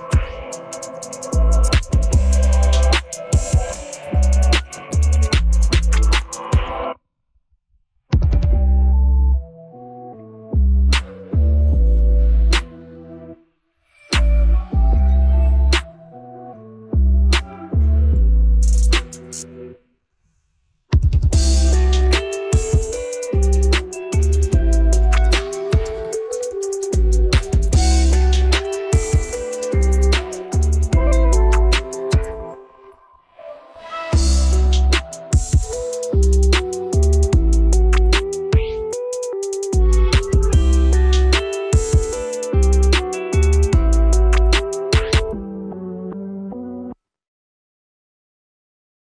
あっ。